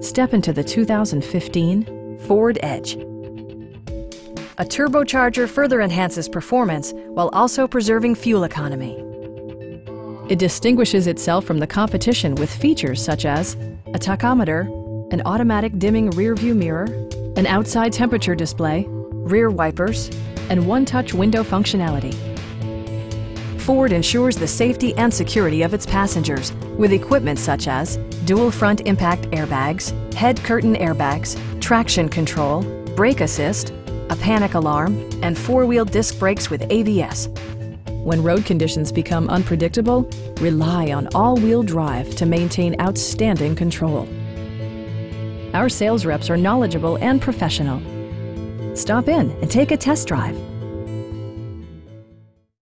Step into the 2015 Ford Edge. A turbocharger further enhances performance while also preserving fuel economy. It distinguishes itself from the competition with features such as a tachometer, an automatic dimming rearview mirror, an outside temperature display, rear wipers, and one-touch window functionality. Ford ensures the safety and security of its passengers with equipment such as dual front impact airbags, head curtain airbags, traction control, brake assist, a panic alarm, and four-wheel disc brakes with ABS. When road conditions become unpredictable, rely on all-wheel drive to maintain outstanding control. Our sales reps are knowledgeable and professional. Stop in and take a test drive.